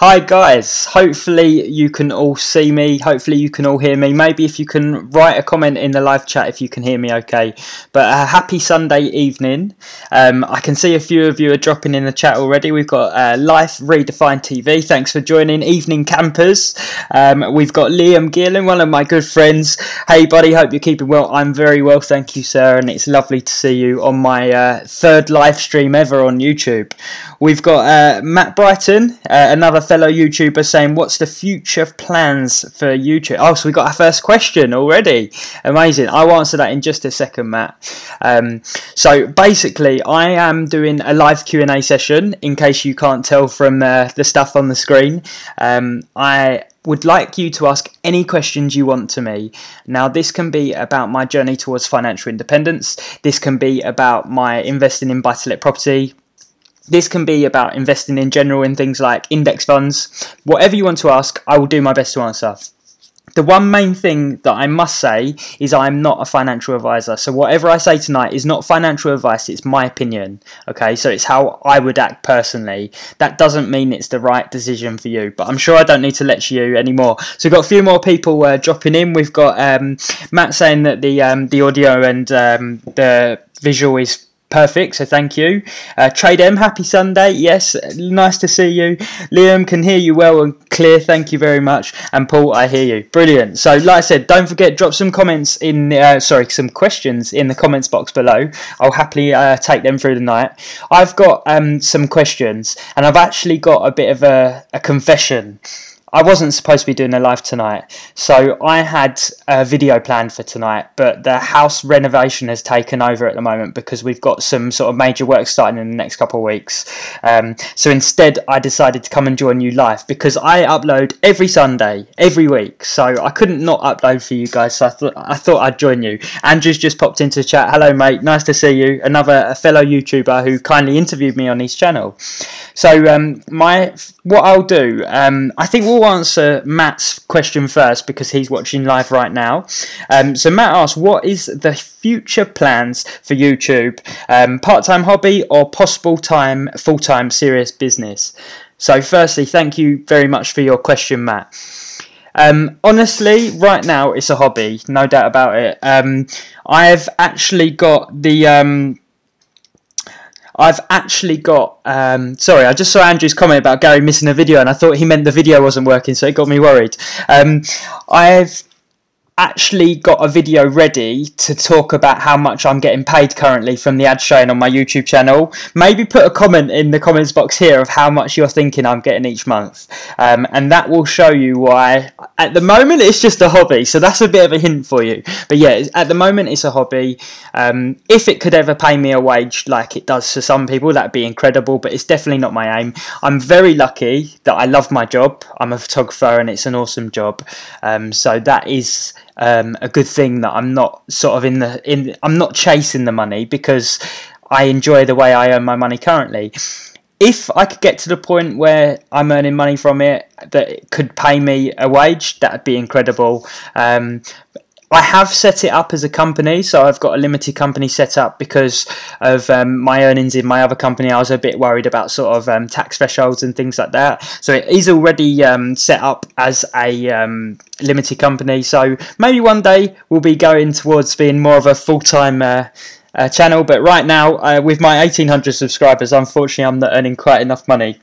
Hi guys, hopefully you can all see me, hopefully you can all hear me. Maybe if you can write a comment in the live chat if you can hear me okay. But a happy Sunday evening. Um, I can see a few of you are dropping in the chat already. We've got uh, Life Redefined TV, thanks for joining. Evening Campers. Um, we've got Liam Gearlin, one of my good friends. Hey buddy, hope you're keeping well. I'm very well, thank you sir, and it's lovely to see you on my uh, third live stream ever on YouTube. We've got uh, Matt Brighton, uh, another fellow YouTuber, saying, "What's the future plans for YouTube?" Oh, so we got our first question already. Amazing. I'll answer that in just a second, Matt. Um, so basically, I am doing a live Q and A session. In case you can't tell from uh, the stuff on the screen, um, I would like you to ask any questions you want to me. Now, this can be about my journey towards financial independence. This can be about my investing in buy to let property, this can be about investing in general in things like index funds. Whatever you want to ask, I will do my best to answer. The one main thing that I must say is I'm not a financial advisor. So whatever I say tonight is not financial advice, it's my opinion. Okay, so it's how I would act personally. That doesn't mean it's the right decision for you, but I'm sure I don't need to lecture you anymore. So we've got a few more people uh, dropping in. We've got um, Matt saying that the um, the audio and um, the visual is Perfect, so thank you. Uh, Trade M, happy Sunday. Yes, nice to see you. Liam can hear you well and clear, thank you very much. And Paul, I hear you. Brilliant. So, like I said, don't forget, drop some comments in, uh, sorry, some questions in the comments box below. I'll happily uh, take them through the night. I've got um, some questions, and I've actually got a bit of a, a confession. I wasn't supposed to be doing a live tonight, so I had a video planned for tonight, but the house renovation has taken over at the moment because we've got some sort of major work starting in the next couple of weeks. Um, so instead, I decided to come and join you live because I upload every Sunday, every week. So I couldn't not upload for you guys. So I thought I thought I'd join you. Andrew's just popped into the chat. Hello, mate. Nice to see you. Another fellow YouTuber who kindly interviewed me on his channel. So um, my what I'll do, um, I think we'll we'll answer Matt's question first because he's watching live right now. Um, so Matt asks, what is the future plans for YouTube? Um, part-time hobby or possible time, full-time serious business? So firstly, thank you very much for your question, Matt. Um, honestly, right now it's a hobby, no doubt about it. Um, I've actually got the um, I've actually got. Um, sorry, I just saw Andrew's comment about Gary missing a video, and I thought he meant the video wasn't working, so it got me worried. Um, I've actually got a video ready to talk about how much I'm getting paid currently from the ad showing on my YouTube channel. Maybe put a comment in the comments box here of how much you're thinking I'm getting each month. Um, and that will show you why, at the moment, it's just a hobby. So that's a bit of a hint for you. But yeah, at the moment, it's a hobby. Um, if it could ever pay me a wage like it does for some people, that'd be incredible. But it's definitely not my aim. I'm very lucky that I love my job. I'm a photographer and it's an awesome job. Um, so that is um, a good thing that I'm not sort of in the in I'm not chasing the money because I enjoy the way I earn my money currently. If I could get to the point where I'm earning money from it that it could pay me a wage, that'd be incredible. Um, I have set it up as a company, so I've got a limited company set up because of um, my earnings in my other company. I was a bit worried about sort of um, tax thresholds and things like that. So it is already um, set up as a um, limited company. So maybe one day we'll be going towards being more of a full time. Uh, uh, channel, but right now, uh, with my 1800 subscribers, unfortunately, I'm not earning quite enough money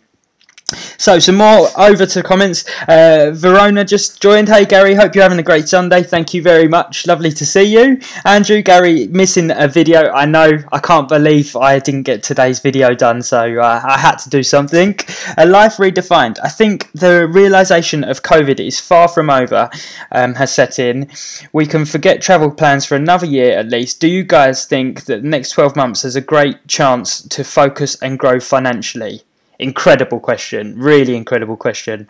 so, some more over to comments. Uh, Verona just joined. Hey, Gary, hope you're having a great Sunday. Thank you very much. Lovely to see you. Andrew, Gary, missing a video. I know, I can't believe I didn't get today's video done, so uh, I had to do something. A life redefined. I think the realization of COVID is far from over, um, has set in. We can forget travel plans for another year at least. Do you guys think that the next 12 months is a great chance to focus and grow financially? Incredible question. Really incredible question.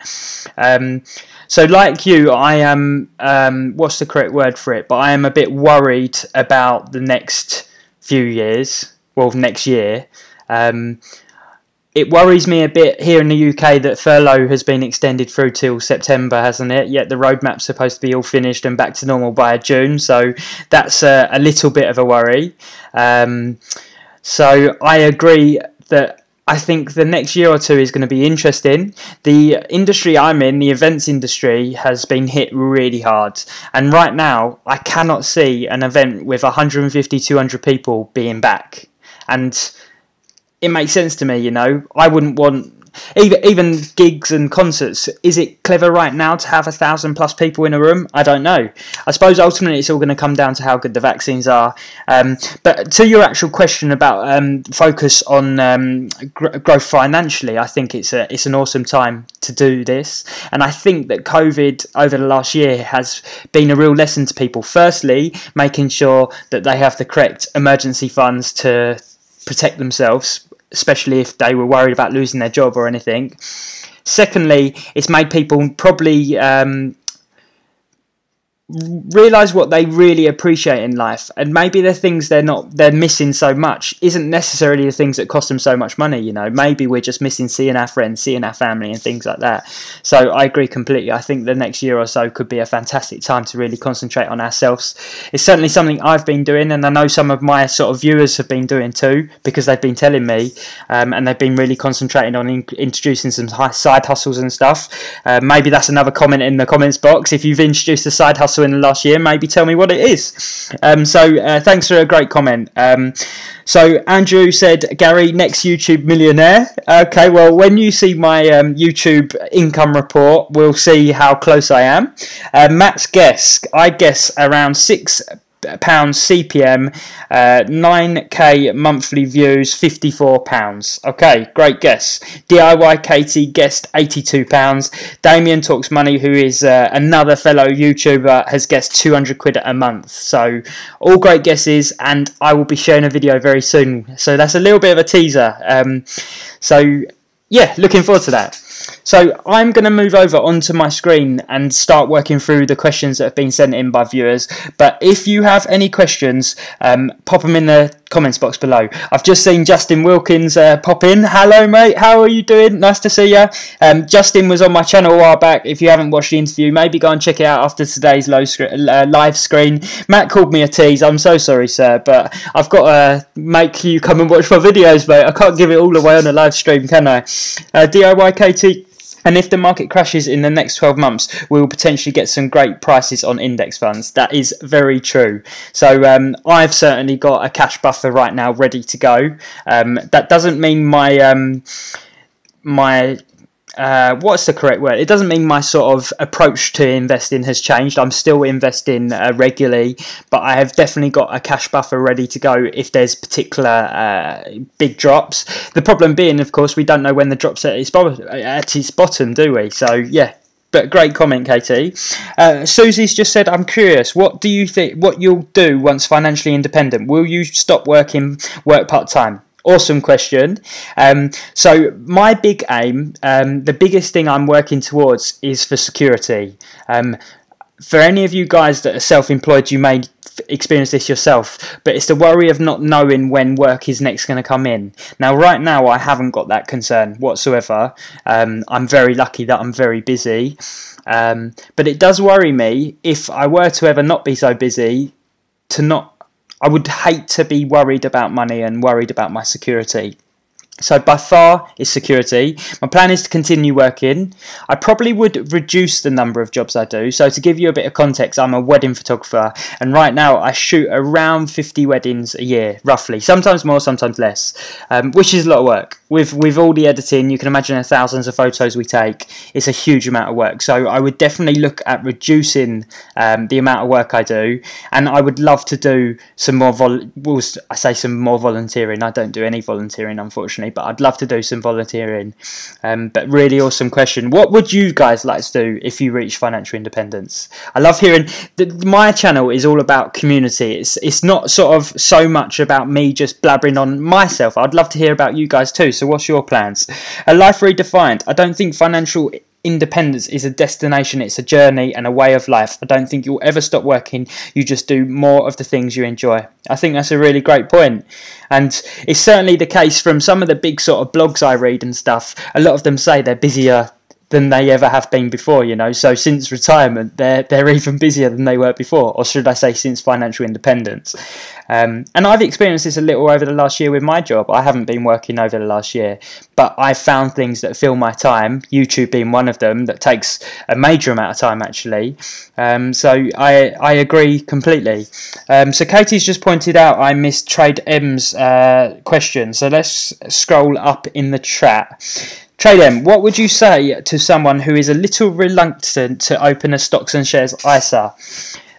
Um, so like you i am um, what's the correct word for it? But i am a bit worried about the next few years well next year. Um, it worries me a bit here in the UK that furlough has been extended through till September, hasn't it? Yet the roadmap's supposed to be all finished and back to normal by June, so that's a, a little bit of a worry. Um, so I agree that I think the next year or two is going to be interesting. The industry I'm in, the events industry, has been hit really hard. And right now, I cannot see an event with 150, 200 people being back. And it makes sense to me, you know. I wouldn't want even even gigs and concerts. Is it clever right now to have a thousand plus people in a room? I don't know. I suppose ultimately it's all going to come down to how good the vaccines are. Um, but to your actual question about um, focus on um, gr- growth financially, I think it's a it's an awesome time to do this, and I think that COVID over the last year has been a real lesson to people. Firstly, making sure that they have the correct emergency funds to protect themselves especially if they were worried about losing their job or anything. Secondly, it's made people probably um, realize what they really appreciate in life and maybe the things they're not they're missing so much isn't necessarily the things that cost them so much money you know. Maybe we're just missing seeing our friends seeing our family and things like that. So i agree completely. I think the next year or so could be a fantastic time to really concentrate on ourselves. It's certainly something i've been doing and i know some of my sort of viewers have been doing too because they've been telling me um, and they've been really concentrating on in- introducing some side hustles and stuff. Uh, maybe that's another comment in the comments box. If you've introduced a side hustle in the last year, maybe tell me what it is. Um, so uh, thanks for a great comment. Um, so Andrew said, Gary, next YouTube millionaire. Okay, well, when you see my um, YouTube income report, we'll see how close I am. Uh, Matt's guess, I guess around six pounds CPM, uh, 9k monthly views, 54 pounds. Okay, great guess. DIY Katie guessed 82 pounds. Damien Talks Money, who is uh, another fellow YouTuber, has guessed 200 quid a month. So, all great guesses, and I will be sharing a video very soon. So, that's a little bit of a teaser. Um, so, yeah, looking forward to that. So I'm going to move over onto my screen and start working through the questions that have been sent in by viewers. But if you have any questions, um, pop them in the comments box below. I've just seen Justin Wilkins uh, pop in. Hello, mate. How are you doing? Nice to see you. Um, Justin was on my channel a while back. If you haven't watched the interview, maybe go and check it out after today's uh, live screen. Matt called me a tease. I'm so sorry, sir, but I've got to make you come and watch my videos, mate. I can't give it all away on a live stream, can I? Uh, DIY KT and if the market crashes in the next 12 months, we will potentially get some great prices on index funds. That is very true. So um, I've certainly got a cash buffer right now ready to go. Um, that doesn't mean my um, my uh, what's the correct word? It doesn't mean my sort of approach to investing has changed. I'm still investing uh, regularly, but I have definitely got a cash buffer ready to go if there's particular uh, big drops. The problem being, of course, we don't know when the drops at its, bo- at its bottom, do we? So yeah, but great comment, Katie. Uh, Susie's just said, "I'm curious. What do you think? What you'll do once financially independent? Will you stop working, work part time? Awesome question. Um, so my big aim, um, the biggest thing I'm working towards is for security. Um, for any of you guys that are self-employed, you may experience this yourself, but it's the worry of not knowing when work is next going to come in. Now, right now, I haven't got that concern whatsoever. Um, I'm very lucky that I'm very busy. Um, but it does worry me if I were to ever not be so busy to not I would hate to be worried about money and worried about my security. So by far is security. My plan is to continue working. I probably would reduce the number of jobs I do. So to give you a bit of context, I'm a wedding photographer and right now I shoot around 50 weddings a year, roughly. Sometimes more, sometimes less, um, which is a lot of work. With, with all the editing, you can imagine the thousands of photos we take. It's a huge amount of work. So I would definitely look at reducing um, the amount of work I do and I would love to do some more, vol- I say some more volunteering. I don't do any volunteering, unfortunately but I'd love to do some volunteering. Um, but really awesome question. What would you guys like to do if you reach financial independence? I love hearing that my channel is all about community. It's it's not sort of so much about me just blabbering on myself. I'd love to hear about you guys too. So what's your plans? A life redefined. I don't think financial independence is a destination, it's a journey and a way of life. I don't think you'll ever stop working, you just do more of the things you enjoy. I think that's a really great point. And it's certainly the case from some of the big sort of blogs I read and stuff. A lot of them say they're busier than they ever have been before. You know, so since retirement, they're they're even busier than they were before, or should I say, since financial independence. Um, and I've experienced this a little over the last year with my job. I haven't been working over the last year, but I've found things that fill my time. YouTube being one of them that takes a major amount of time actually. Um, so I I agree completely. Um, so Katie's just pointed out I missed Trade M's uh, question. So let's scroll up in the chat. Trade M, what would you say to someone who is a little reluctant to open a stocks and shares ISA?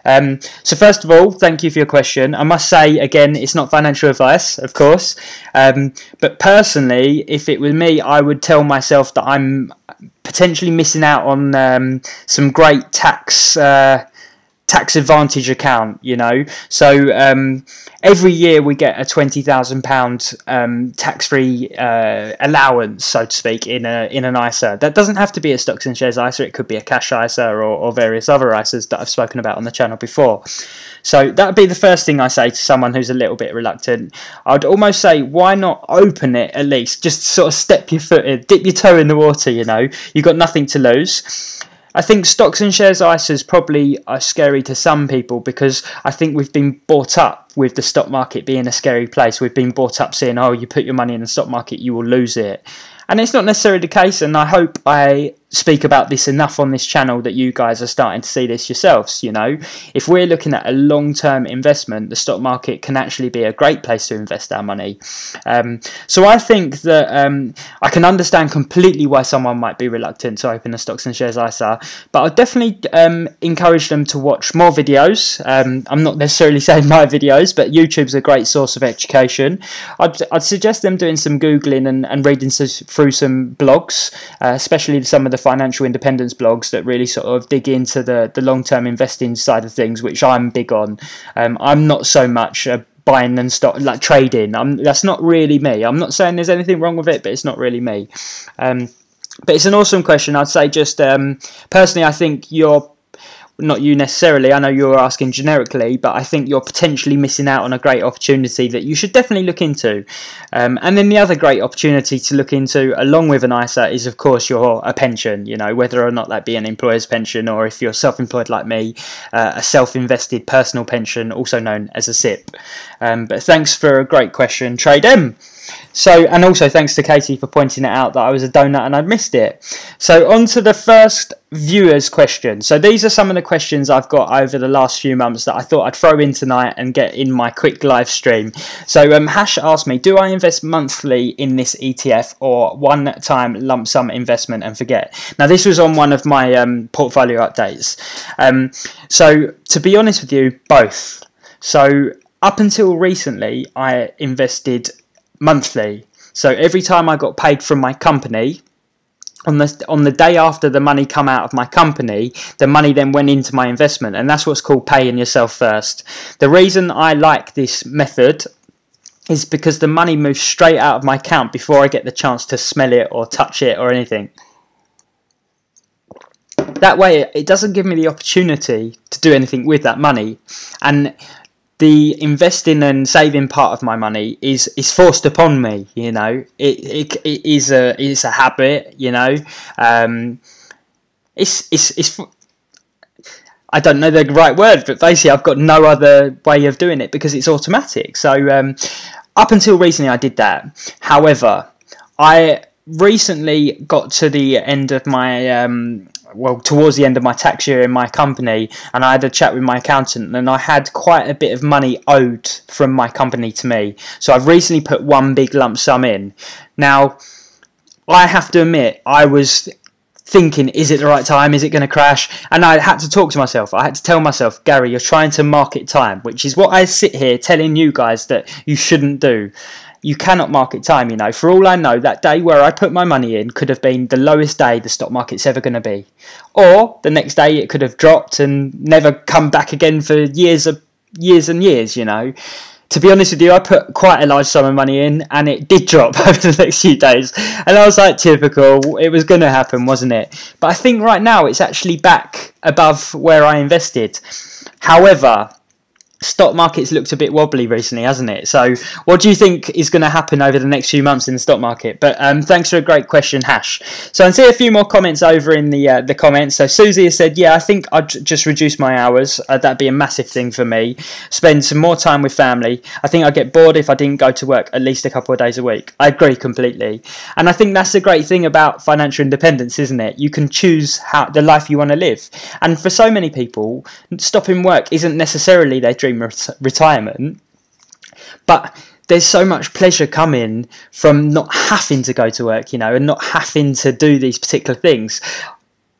Um, so first of all, thank you for your question. I must say again, it's not financial advice, of course, um, but personally, if it were me, I would tell myself that I'm potentially missing out on um, some great tax. Uh, tax advantage account, you know. So um, every year we get a twenty thousand um, tax free uh, allowance, so to speak, in a in an ISA. That doesn't have to be a stocks and shares ISA. It could be a cash ISA or, or various other ISAs that I've spoken about on the channel before. So that would be the first thing I say to someone who's a little bit reluctant. I'd almost say, why not open it at least? Just sort of step your foot in, dip your toe in the water. You know, you've got nothing to lose. I think stocks and shares ISAs probably are scary to some people because I think we've been brought up with the stock market being a scary place. We've been brought up saying, oh, you put your money in the stock market, you will lose it. And it's not necessarily the case, and I hope I speak about this enough on this channel that you guys are starting to see this yourselves. You know, if we're looking at a long term investment, the stock market can actually be a great place to invest our money. Um, so I think that um, I can understand completely why someone might be reluctant to open a stocks and shares ISA, but I'd definitely um, encourage them to watch more videos. Um, I'm not necessarily saying my videos, but YouTube's a great source of education. I'd, I'd suggest them doing some Googling and, and reading through some blogs, uh, especially some of the financial independence blogs that really sort of dig into the, the long term investing side of things, which I'm big on. Um, I'm not so much a buying and stock like trading. I'm, that's not really me. I'm not saying there's anything wrong with it, but it's not really me. Um, but it's an awesome question. I'd say just um, personally, I think you're not you necessarily, I know you're asking generically, but I think you're potentially missing out on a great opportunity that you should definitely look into. Um, and then the other great opportunity to look into, along with an ISA, is of course your a pension. You know, whether or not that be an employer's pension or if you're self-employed like me, uh, a self-invested personal pension, also known as a SIPP. Um, but thanks for a great question, Trade M. So, and also thanks to Katie for pointing it out that I was a donut and I'd missed it. So, on to the first viewers' question. So, these are some of the questions I've got over the last few months that I thought I'd throw in tonight and get in my quick live stream. So, um, Hash asked me, do I invest monthly in this ETF or one time lump sum investment and forget? Now, this was on one of my um, portfolio updates. Um, so, to be honest with you, both. So, up until recently, I invested monthly. So every time I got paid from my company, on the on the day after the money come out of my company, the money then went into my investment, and that's what's called paying yourself first. The reason I like this method is because the money moves straight out of my account before I get the chance to smell it or touch it or anything. That way, it doesn't give me the opportunity to do anything with that money, and the investing and saving part of my money is is forced upon me. You know, it it, it is a it's a habit. You know, um, it's it's it's. I don't know the right word, but basically, I've got no other way of doing it because it's automatic. So, um, up until recently, I did that. However, I recently got to the end of my um, well towards the end of my tax year in my company and I had a chat with my accountant and I had quite a bit of money owed from my company to me. So I've recently put one big lump sum in. Now I have to admit I was thinking is it the right time? Is it going to crash? And I had to talk to myself. I had to tell myself Gary you're trying to market time which is what I sit here telling you guys that you shouldn't do you cannot market time, you know. For all I know, that day where I put my money in could have been the lowest day the stock market's ever going to be. Or the next day it could have dropped and never come back again for years of years and years, you know. To be honest with you, I put quite a large sum of money in and it did drop over the next few days. And I was like, typical, it was going to happen, wasn't it? But I think right now it's actually back above where I invested. However, stock market's looked a bit wobbly recently, hasn't it? So, what do you think is going to happen over the next few months in the stock market? But um, thanks for a great question, Hash. So, I see a few more comments over in the uh, the comments. So, Susie has said, "Yeah, I think I'd just reduce my hours. Uh, that'd be a massive thing for me. Spend some more time with family. I think I'd get bored if I didn't go to work at least a couple of days a week. I agree completely, and I think that's the great thing about financial independence, isn't it? You can choose how the life you want to live, and for so many people, stopping work isn't necessarily their dream." Retirement. But there's so much pleasure coming from not having to go to work, you know, and not having to do these particular things.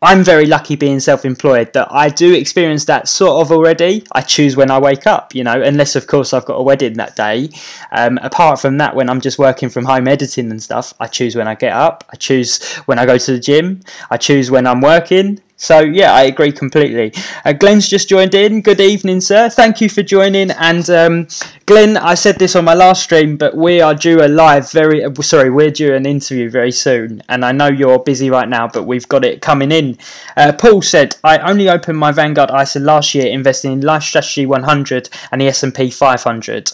I'm very lucky being self employed that I do experience that sort of already. I choose when I wake up, you know, unless, of course, I've got a wedding that day. Um, apart from that, when I'm just working from home editing and stuff, I choose when I get up, I choose when I go to the gym, I choose when I'm working. So yeah, I agree completely. Uh, Glenn's just joined in. Good evening, sir. Thank you for joining. And um, Glenn, I said this on my last stream, but we are due a live very. Uh, sorry, we're due an interview very soon, and I know you're busy right now, but we've got it coming in. Uh, Paul said, "I only opened my Vanguard ISA last year, investing in Life Strategy 100 and the S&P 500.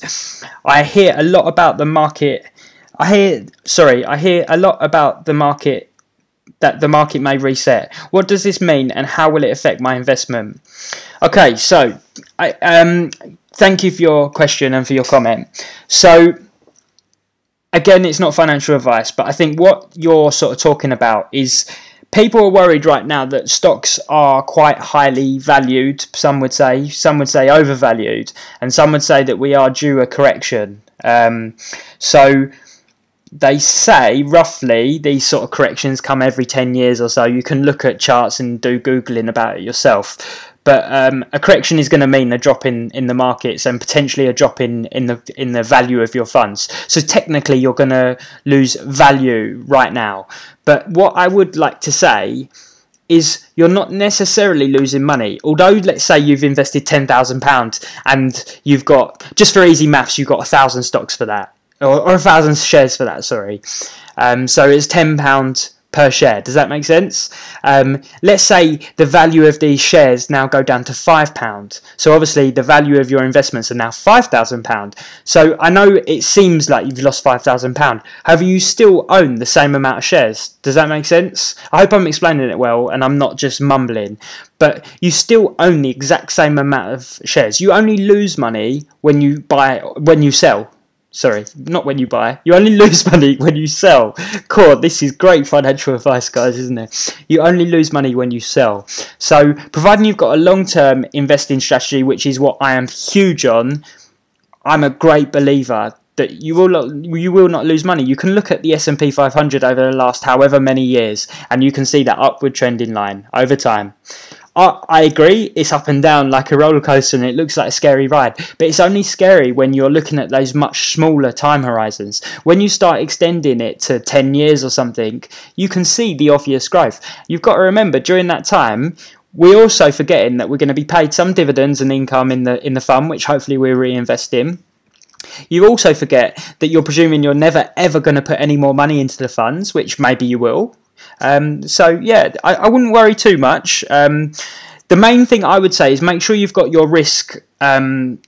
I hear a lot about the market." I hear, sorry, I hear a lot about the market that the market may reset. What does this mean and how will it affect my investment? Okay, so I, um, thank you for your question and for your comment. So, again, it's not financial advice, but I think what you're sort of talking about is people are worried right now that stocks are quite highly valued. Some would say, some would say overvalued, and some would say that we are due a correction. Um, so they say roughly these sort of corrections come every 10 years or so. You can look at charts and do Googling about it yourself. But um, a correction is going to mean a drop in, in the markets and potentially a drop in, in the in the value of your funds. So technically, you're going to lose value right now. But what I would like to say is you're not necessarily losing money. Although, let's say you've invested ten thousand pounds and you've got just for easy maths, you've got a thousand stocks for that or, or a thousand shares for that. Sorry. Um, so it's ten pound per share. Does that make sense? Um, let's say the value of these shares now go down to five pound. So obviously the value of your investments are now five thousand pound. So I know it seems like you've lost five thousand pound. However, you still own the same amount of shares. Does that make sense? I hope I'm explaining it well and I'm not just mumbling. But you still own the exact same amount of shares. You only lose money when you buy when you sell sorry, not when you buy. You only lose money when you sell. Cool, this is great financial advice, guys, isn't it? You only lose money when you sell. So, providing you've got a long-term investing strategy, which is what I am huge on, I'm a great believer that you will not, you will not lose money. You can look at the S&P 500 over the last however many years, and you can see that upward trending line over time. I, agree, it's up and down like a roller coaster and it looks like a scary ride, but it's only scary when you're looking at those much smaller time horizons. When you start extending it to 10 years or something, you can see the obvious growth. You've got to remember during that time, we're also forgetting that we're going to be paid some dividends and income in the in the fund, which hopefully we reinvest in. You also forget that you're presuming you're never ever going to put any more money into the funds, which maybe you will, um, so yeah, I, I, wouldn't worry too much. Um, the main thing I would say is make sure you've got your risk um,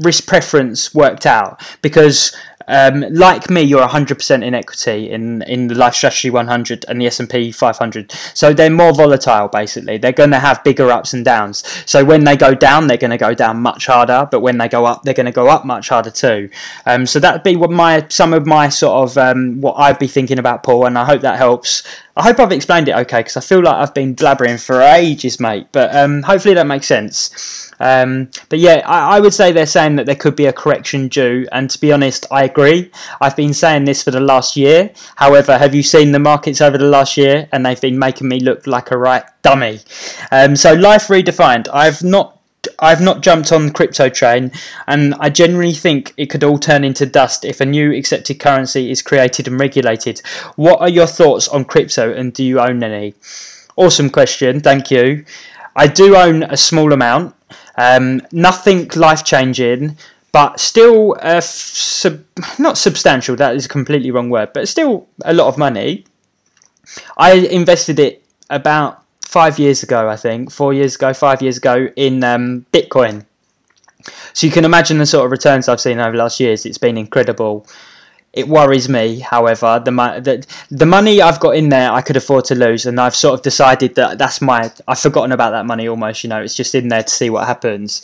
risk preference worked out because um, like me, you're 100% in equity in, in the Life Strategy 100 and the S&P 500. So they're more volatile, basically. They're going to have bigger ups and downs. So when they go down, they're going to go down much harder. But when they go up, they're going to go up much harder too. Um, so that'd be what my some of my sort of um, what I'd be thinking about, Paul. And I hope that helps. I hope I've explained it okay because I feel like I've been blabbering for ages, mate. But um, hopefully that makes sense. Um, but yeah, I, I, would say they're saying that there could be a correction due, and to be honest, I agree. I've been saying this for the last year. However, have you seen the markets over the last year? And they've been making me look like a right dummy. Um, so life redefined. I've not I've not jumped on the crypto train, and I genuinely think it could all turn into dust if a new accepted currency is created and regulated. What are your thoughts on crypto, and do you own any? Awesome question, thank you. I do own a small amount. Um, nothing life changing, but still uh, sub- not substantial. That is a completely wrong word, but still a lot of money. I invested it about five years ago, I think, four years ago, five years ago in um, Bitcoin. So you can imagine the sort of returns I've seen over the last years. It's been incredible. It worries me, however, the, the the money I've got in there I could afford to lose, and I've sort of decided that that's my. I've forgotten about that money almost. You know, it's just in there to see what happens.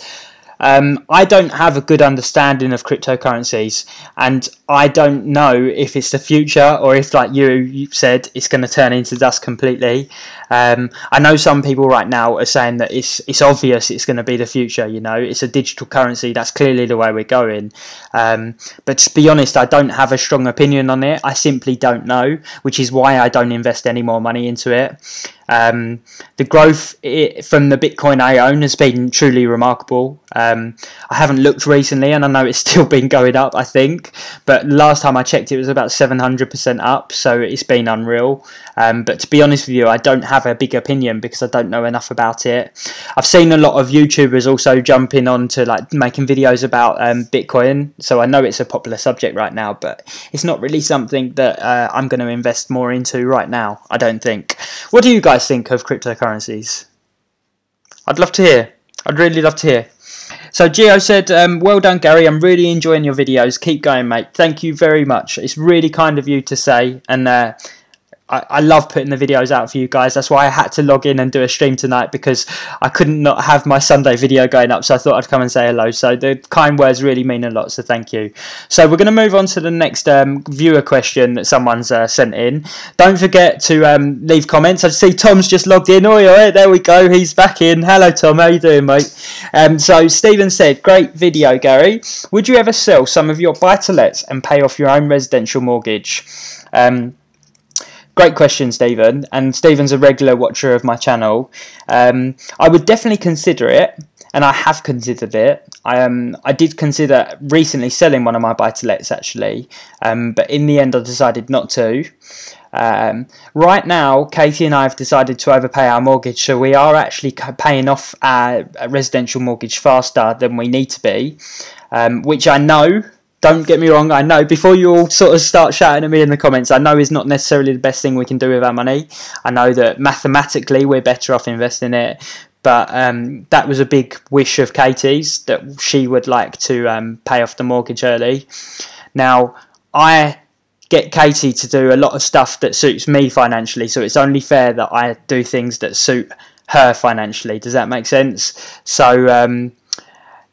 Um, I don't have a good understanding of cryptocurrencies, and I don't know if it's the future or if, like you said, it's going to turn into dust completely. Um, I know some people right now are saying that it's it's obvious it's going to be the future. You know, it's a digital currency. That's clearly the way we're going. Um, but to be honest, I don't have a strong opinion on it. I simply don't know, which is why I don't invest any more money into it. Um, the growth from the Bitcoin I own has been truly remarkable. Um, I haven't looked recently, and I know it's still been going up. I think, but last time I checked, it was about seven hundred percent up. So it's been unreal. Um, but to be honest with you, I don't have a big opinion because I don't know enough about it. I've seen a lot of YouTubers also jumping on to like making videos about um, Bitcoin, so I know it's a popular subject right now, but it's not really something that uh, I'm going to invest more into right now. I don't think. What do you guys? think of cryptocurrencies? I'd love to hear. I'd really love to hear. So Geo said, um, well done Gary, I'm really enjoying your videos. Keep going mate. Thank you very much. It's really kind of you to say and uh, I, I love putting the videos out for you guys. That's why I had to log in and do a stream tonight because I couldn't not have my Sunday video going up. So I thought I'd come and say hello. So the kind words really mean a lot. So thank you. So we're going to move on to the next um, viewer question that someone's uh, sent in. Don't forget to um, leave comments. I see Tom's just logged in. Oh, yeah, there we go. He's back in. Hello, Tom. How you doing, mate? Um, so Stephen said, great video, Gary. Would you ever sell some of your buy-to-lets and pay off your own residential mortgage? Um, Great question, Stephen. And Stephen's a regular watcher of my channel. Um, I would definitely consider it, and I have considered it. I um I did consider recently selling one of my buy to lets actually, um, but in the end I decided not to. Um, right now, Katie and I have decided to overpay our mortgage, so we are actually paying off our residential mortgage faster than we need to be, um, which I know don't get me wrong, I know before you all sort of start shouting at me in the comments, I know it's not necessarily the best thing we can do with our money. I know that mathematically we're better off investing it, but um, that was a big wish of Katie's that she would like to um, pay off the mortgage early. Now, I get Katie to do a lot of stuff that suits me financially, so it's only fair that I do things that suit her financially. Does that make sense? So, um,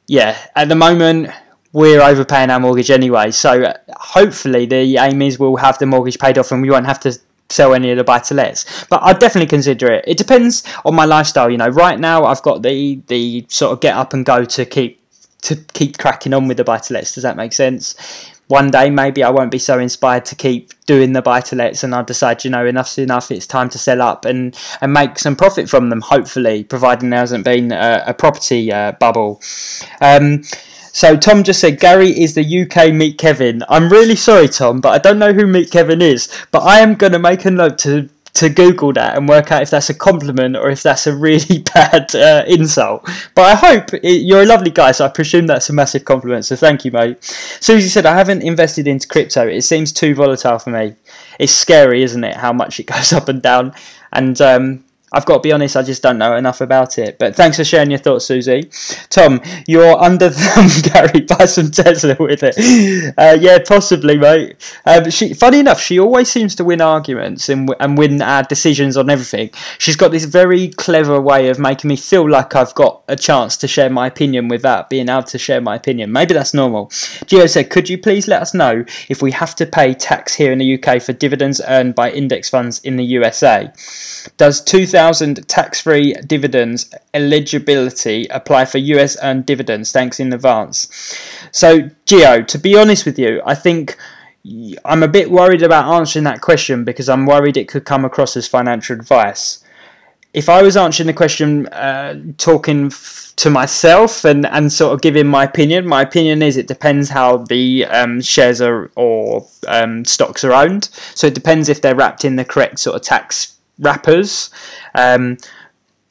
yeah, at the moment we're overpaying our mortgage anyway. So uh, hopefully the aim is we'll have the mortgage paid off and we won't have to sell any of the buy to lets. But I'd definitely consider it. It depends on my lifestyle. You know, right now I've got the the sort of get up and go to keep to keep cracking on with the buy to lets. Does that make sense? One day maybe I won't be so inspired to keep doing the buy to lets and I'll decide, you know, enough's enough, it's time to sell up and, and make some profit from them, hopefully, providing there hasn't been a, a property uh, bubble. Um, so Tom just said Gary is the UK Meet Kevin. I'm really sorry, Tom, but I don't know who Meet Kevin is. But I am to make a note to to Google that and work out if that's a compliment or if that's a really bad uh, insult. But I hope it, you're a lovely guy, so I presume that's a massive compliment. So thank you, mate. Susie said, I haven't invested into crypto. It seems too volatile for me. It's scary, isn't it, how much it goes up and down. And um, I've got to be honest, I just don't know enough about it. But thanks for sharing your thoughts, Susie. Tom, you're under thumb, Gary. Buy some Tesla with it. Uh, yeah, possibly, mate. Um, she, funny enough, she always seems to win arguments and, and win uh, decisions on everything. She's got this very clever way of making me feel like I've got a chance to share my opinion without being able to share my opinion. Maybe that's normal. Gio said, could you please let us know if we have to pay tax here in the UK for dividends earned by index funds in the USA? Does 2000 2000 tax-free dividends eligibility apply for US earned dividends? Thanks in advance. So, Geo, to be honest with you, I think I'm a bit worried about answering that question because I'm worried it could come across as financial advice. If I was answering the question uh, talking f- to myself and, and sort of giving my opinion, my opinion is it depends how the um, shares are or um, stocks are owned. So it depends if they're wrapped in the correct sort of tax wrappers. Um,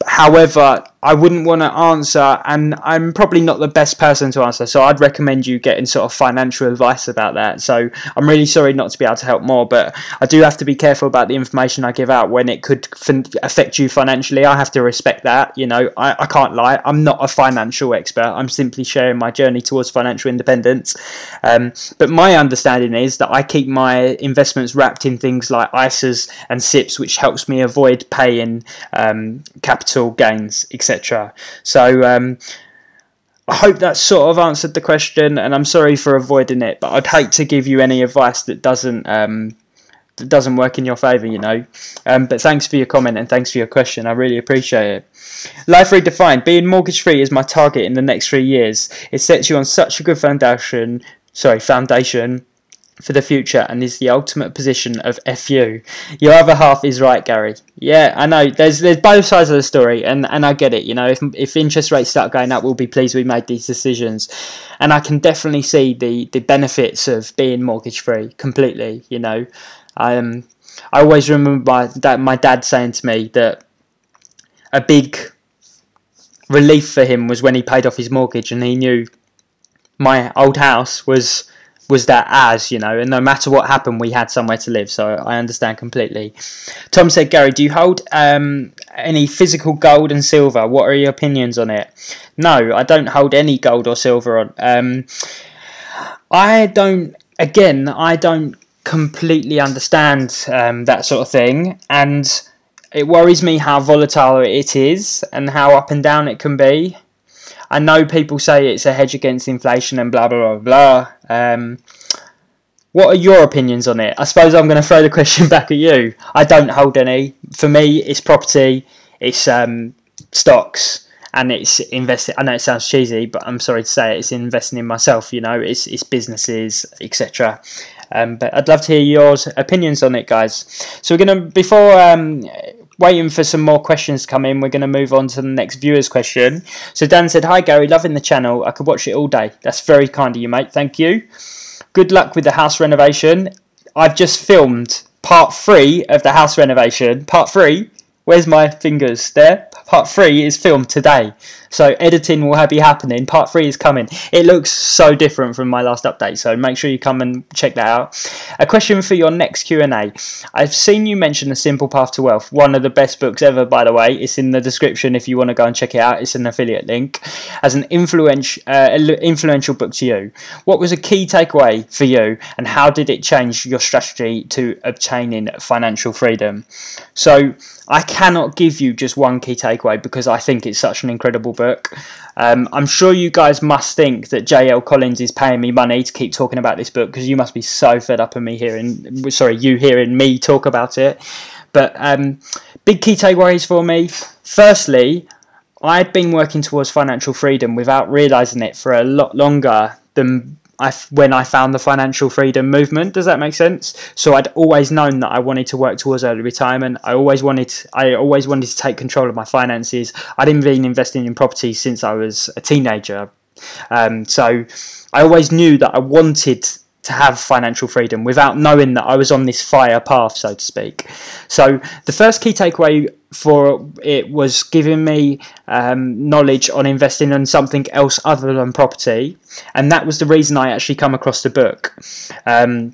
however, I wouldn't want to answer, and I'm probably not the best person to answer. So I'd recommend you getting sort of financial advice about that. So I'm really sorry not to be able to help more, but I do have to be careful about the information I give out when it could fin- affect you financially. I have to respect that. You know, I, I can't lie. I'm not a financial expert. I'm simply sharing my journey towards financial independence. Um, but my understanding is that I keep my investments wrapped in things like ISAs and SIPPs, which helps me avoid paying um, capital gains, etc So um, I hope that sort of answered the question, and I'm sorry for avoiding it, but I'd hate to give you any advice that doesn't um, that doesn't work in your favour, you know. Um, but thanks for your comment and thanks for your question. I really appreciate it. Life redefined. Being mortgage free is my target in the next three years. It sets you on such a good foundation. Sorry, foundation for the future and is the ultimate position of FU. Your other half is right, Gary. Yeah, I know. There's there's both sides of the story, and, and I get it. You know, if if interest rates start going up, we'll be pleased we made these decisions, and I can definitely see the the benefits of being mortgage free completely. You know, um, I always remember my dad, my dad saying to me that a big relief for him was when he paid off his mortgage and he knew my old house was was that as you know and no matter what happened we had somewhere to live. So i understand completely. Tom said gary do you hold um, any physical gold and silver? What are your opinions on it? No i don't hold any gold or silver on um, i don't again i don't completely understand um, that sort of thing. And it worries me how volatile it is and how up and down it can be I know people say it's a hedge against inflation and blah blah blah blah. Um, what are your opinions on it? I suppose I'm going to throw the question back at you. I don't hold any. For me, it's property, it's um, stocks, and it's investing. I know it sounds cheesy, but I'm sorry to say it, it's investing in myself. You know, it's it's businesses, etc. Um, but I'd love to hear your opinions on it, guys. So we're gonna before um, waiting for some more questions to come in. We're going to move on to the next viewer's question. So Dan said, Hi Gary, loving the channel. I could watch it all day. That's very kind of you, mate. Thank you. Good luck with the house renovation. I've just filmed part three of the house renovation. Part three. Where's my fingers? There. Part three is filmed today. So editing will be happening. Part three is coming. It looks so different from my last update. So make sure you come and check that out. A question for your next Q&A. I've seen you mention The Simple Path to Wealth. One of the best books ever, by the way. It's in the description if you want to go and check it out. It's an affiliate link. As an influential, uh, influential book to you, what was a key takeaway for you and how did it change your strategy to obtaining financial freedom? So I cannot give you just one key takeaway because I think it's such an incredible book. Um, I'm sure you guys must think that JL Collins is paying me money to keep talking about this book because you must be so fed up of me hearing, sorry, you hearing me talk about it. But um, big key takeaways for me. Firstly, I'd been working towards financial freedom without realizing it for a lot longer than I, when I found the financial freedom movement. Does that make sense? So I'd always known that I wanted to work towards early retirement. I always wanted I always wanted to take control of my finances. I'd been investing in property since I was a teenager. Um, so I always knew that I wanted to have financial freedom without knowing that I was on this FIRE path, so to speak. So the first key takeaway for it was giving me um, knowledge on investing in something else other than property, and that was the reason I actually come across the book. Um,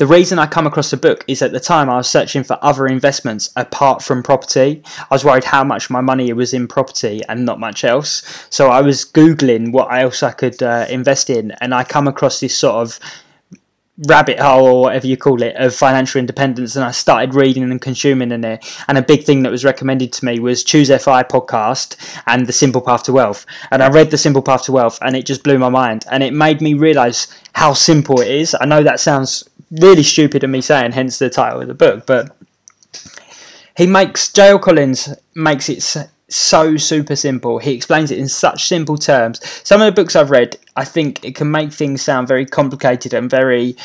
the reason I come across the book is at the time I was searching for other investments apart from property. I was worried how much my money was in property and not much else. So I was googling what else I could uh, invest in, and I come across this sort of rabbit hole or whatever you call it of financial independence and I started reading and consuming in it and a big thing that was recommended to me was Choose FI podcast and The Simple Path to Wealth and I read The Simple Path to Wealth and it just blew my mind and it made me realize how simple it is I know that sounds really stupid of me saying hence the title of the book but he makes JL Collins makes it so super simple. He explains it in such simple terms. Some of the books I've read, I think it can make things sound very complicated and very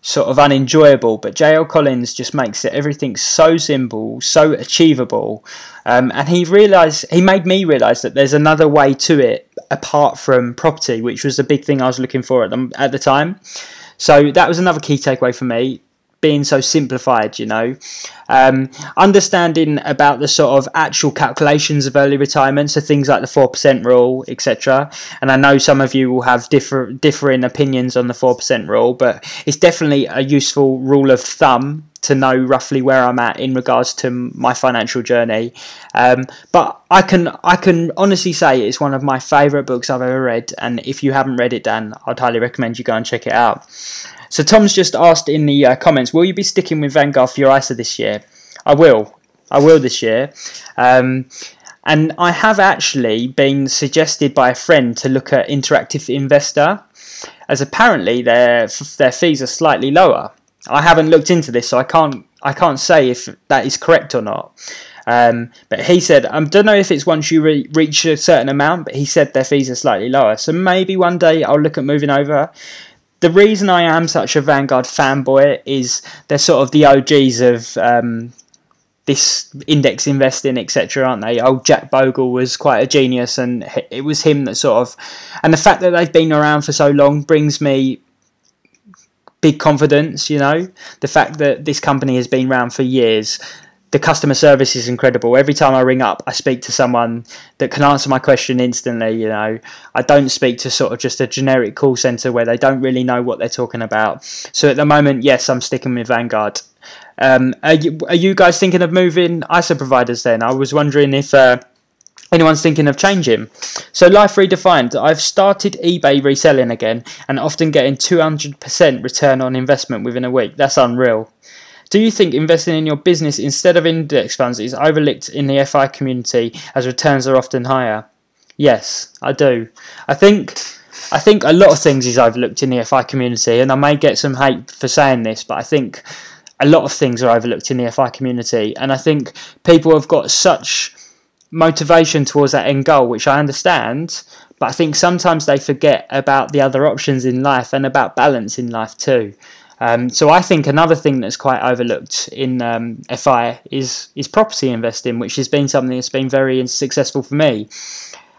sort of unenjoyable. But J.L. Collins just makes it everything so simple, so achievable. Um, and he realized he made me realize that there's another way to it apart from property, which was the big thing I was looking for at the, at the time. So that was another key takeaway for me. being so simplified, you know. Um, understanding about the sort of actual calculations of early retirement, so things like the 4% rule, etc. And I know some of you will have differ, differing opinions on the 4% rule, but it's definitely a useful rule of thumb to know roughly where I'm at in regards to my financial journey. Um, but I can I can honestly say it's one of my favourite books I've ever read, and if you haven't read it, Dan, I'd highly recommend you go and check it out. So Tom's just asked in the uh, comments, will you be sticking with Vanguard for your ISA this year? I will. I will this year. Um, and I have actually been suggested by a friend to look at Interactive Investor, as apparently their their fees are slightly lower. I haven't looked into this, so I can't I can't say if that is correct or not. Um, but he said, I don't know if it's once you re- reach a certain amount, but he said their fees are slightly lower. So maybe one day I'll look at moving over the reason I am such a Vanguard fanboy is they're sort of the OGs of um, this index investing, etc., aren't they? Old Jack Bogle was quite a genius, and it was him that sort of. And the fact that they've been around for so long brings me big confidence, you know. The fact that this company has been around for years the customer service is incredible. Every time I ring up, I speak to someone that can answer my question instantly. You know, I don't speak to sort of just a generic call center where they don't really know what they're talking about. So at the moment, yes, I'm sticking with Vanguard. Um, are, you, are you guys thinking of moving ISA providers then? I was wondering if uh, anyone's thinking of changing. So Life Redefined, I've started eBay reselling again and often getting 200% return on investment within a week. That's unreal. Do you think investing in your business instead of index funds is overlooked in the FI community as returns are often higher? Yes, I do. I think I think a lot of things is overlooked in the FI community, and I may get some hate for saying this, but I think a lot of things are overlooked in the FI community, and I think people have got such motivation towards that end goal, which I understand, but I think sometimes they forget about the other options in life and about balance in life too. Um, so I think another thing that's quite overlooked in um, FI is is property investing, which has been something that's been very successful for me.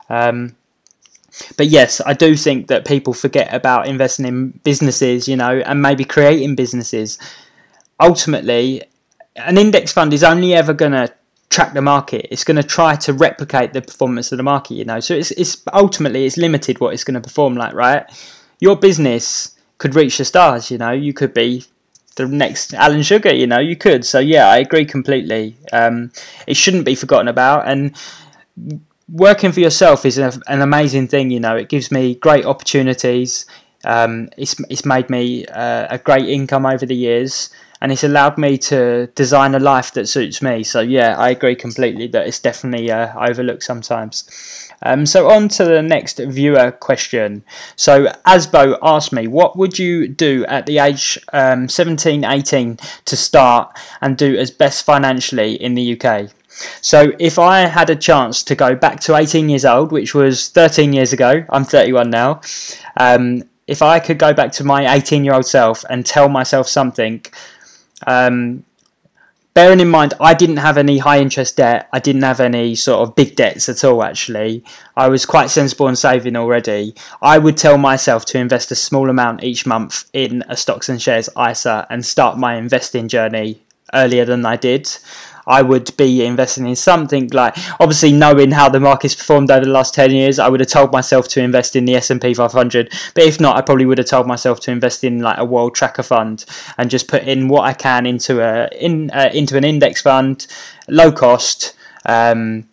Um, but yes, I do think that people forget about investing in businesses, you know, and maybe creating businesses. Ultimately, an index fund is only ever going to track the market. It's going to try to replicate the performance of the market, you know. So it's it's ultimately it's limited what it's going to perform like, right? Your business could reach the stars. You know, you could be the next Alan Sugar. You know, you could. So yeah, I agree completely. Um, it shouldn't be forgotten about, and working for yourself is an amazing thing. You know, it gives me great opportunities. Um, it's it's made me uh, a great income over the years, and it's allowed me to design a life that suits me. So yeah, I agree completely that it's definitely uh, overlooked sometimes. Um, so on to the next viewer question. So Asbo asked me, what would you do at the age um, 17, 18 to start and do as best financially in the UK? So if I had a chance to go back to 18 years old, which was 13 years ago, I'm 31 now, um, if I could go back to my 18 year old self and tell myself something, um, bearing in mind I didn't have any high interest debt, I didn't have any sort of big debts at all actually. I was quite sensible and saving already. I would tell myself to invest a small amount each month in a stocks and shares ISA and start my investing journey earlier than I did. I would be investing in something like obviously knowing how the market's performed over the last 10 years I would have told myself to invest in the S&P 500 but if not I probably would have told myself to invest in like a world tracker fund and just put in what I can into a in uh, into an index fund low cost um,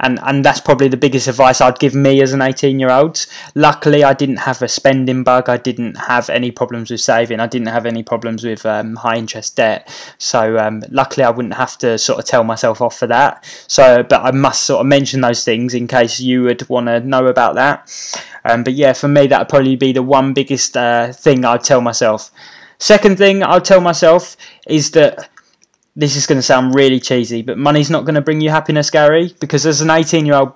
and and that's probably the biggest advice I'd give me as an 18 year old. Luckily, I didn't have a spending bug. I didn't have any problems with saving. I didn't have any problems with um, high interest debt. So um, luckily, I wouldn't have to sort of tell myself off for that. So, but I must sort of mention those things in case you would want to know about that. Um, but yeah, for me, that would probably be the one biggest uh, thing I'd tell myself. Second thing I'd tell myself is that this is going to sound really cheesy, but money's not going to bring you happiness, Gary. Because as an 18 year old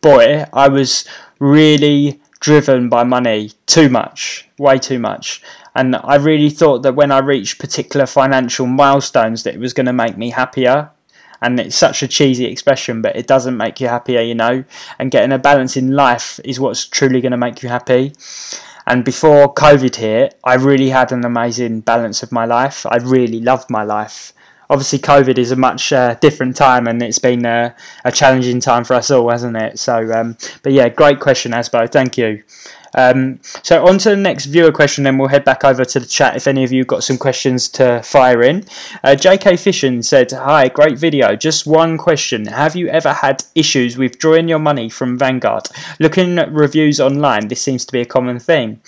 boy, I was really driven by money too much, way too much. And I really thought that when I reached particular financial milestones, that it was going to make me happier. And it's such a cheesy expression, but it doesn't make you happier, you know. And getting a balance in life is what's truly going to make you happy. And before COVID hit, I really had an amazing balance of my life. I really loved my life. Obviously, COVID is a much uh, different time, and it's been a, a, challenging time for us all, hasn't it? So, um, but yeah, great question, Asbo. Thank you. Um, so on to the next viewer question, then we'll head back over to the chat if any of you got some questions to fire in. Uh, JK Fishin said, "Hi, great video. Just one question: Have you ever had issues withdrawing your money from Vanguard? Looking at reviews online, this seems to be a common thing."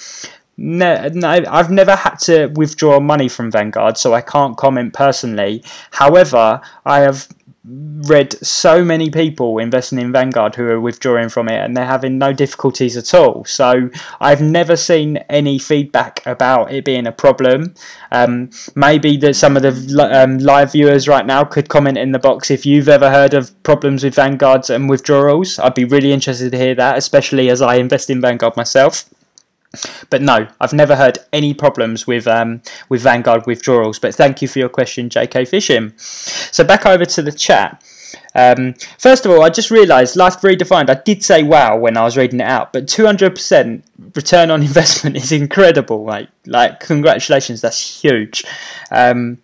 No, I've never had to withdraw money from Vanguard, so I can't comment personally. However, I have read so many people investing in Vanguard who are withdrawing from it and they're having no difficulties at all. So I've never seen any feedback about it being a problem. Um, maybe that some of the um, live viewers right now could comment in the box if you've ever heard of problems with Vanguards and withdrawals. I'd be really interested to hear that, especially as I invest in Vanguard myself. But no, I've never heard any problems with um, with Vanguard withdrawals. But thank you for your question, J.K. Fishing. So back over to the chat. Um, first of all, I just realised Life Redefined. I did say wow when I was reading it out, but 200% return on investment is incredible. Like, like congratulations, that's huge. Um,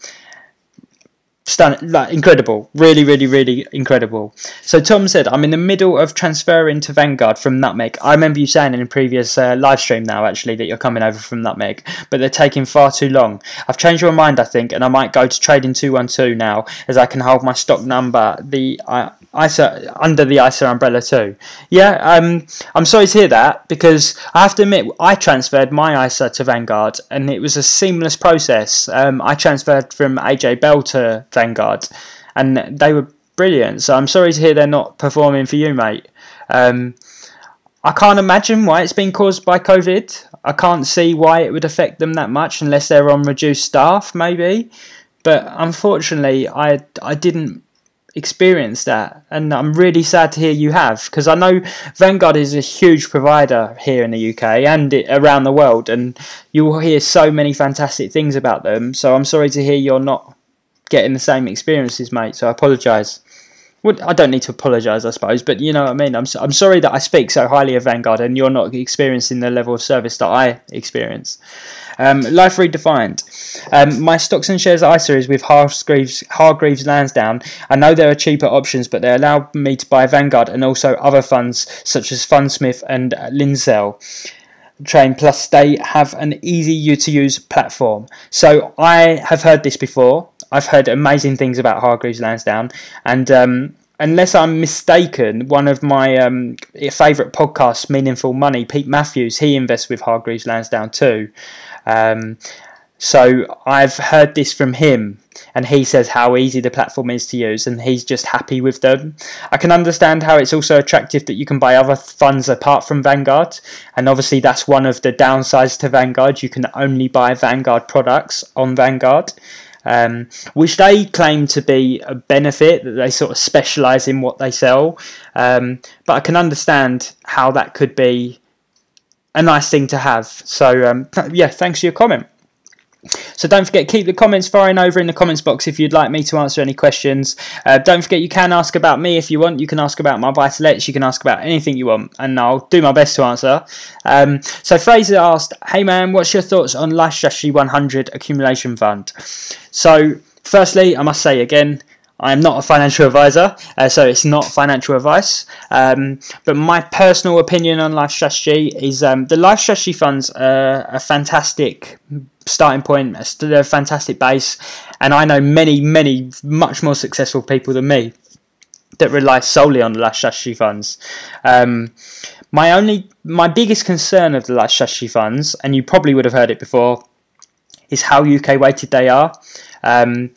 stunning, like incredible, really, really, really incredible. So Tom said, "I'm in the middle of transferring to Vanguard from Nutmeg. I remember you saying in a previous uh, live stream now, actually, that you're coming over from Nutmeg, but they're taking far too long. I've changed my mind, I think, and I might go to Trading Two One Two now, as I can hold my stock number. The uh, ISA under the ISA umbrella too. Yeah, um, I'm sorry to hear that because I have to admit I transferred my ISA to Vanguard and it was a seamless process. Um, I transferred from AJ Bell to Vanguard and they were brilliant. So I'm sorry to hear they're not performing for you, mate. Um, I can't imagine why it's been caused by COVID. I can't see why it would affect them that much unless they're on reduced staff, maybe. But unfortunately, I I didn't experience that and I'm really sad to hear you have because I know Vanguard is a huge provider here in the UK and around the world and you will hear so many fantastic things about them so I'm sorry to hear you're not getting the same experiences mate so I apologise well, I don't need to apologise, I suppose, but you know what I mean. I'm I'm sorry that I speak so highly of Vanguard and you're not experiencing the level of service that I experience. Um, Life Redefined. Um, my stocks and shares ISA is with Hargreaves, Hargreaves Lansdown. I know there are cheaper options, but they allow me to buy Vanguard and also other funds such as Fundsmith and Lindsell train plus they have an easy to use platform so i have heard this before i've heard amazing things about hargreaves lansdown and um, unless i'm mistaken one of my um, favourite podcasts meaningful money pete matthews he invests with hargreaves lansdown too um, so I've heard this from him, and he says how easy the platform is to use, and he's just happy with them. I can understand how it's also attractive that you can buy other funds apart from Vanguard, and obviously that's one of the downsides to Vanguard. You can only buy Vanguard products on Vanguard. Um, which they claim to be a benefit that they sort of specialize in what they sell. Um, but I can understand how that could be a nice thing to have. So um, yeah, thanks for your comment. So don't forget, keep the comments firing over in the comments box if you'd like me to answer any questions. Uh, don't forget, you can ask about me if you want. You can ask about my buy to lets. You can ask about anything you want, and I'll do my best to answer. Um, so Fraser asked, "Hey man, what's your thoughts on Life Strategy 100 Accumulation Fund?" So firstly, I must say again, I'm not a financial advisor, uh, so it's not financial advice. Um, but my personal opinion on life strategy is um, the life strategy funds are a fantastic starting point, They're a fantastic base, and I know many, many much more successful people than me that rely solely on the strategy funds. Um, my only, my biggest concern of the strategy funds, and you probably would have heard it before, is how UK weighted they are. Um,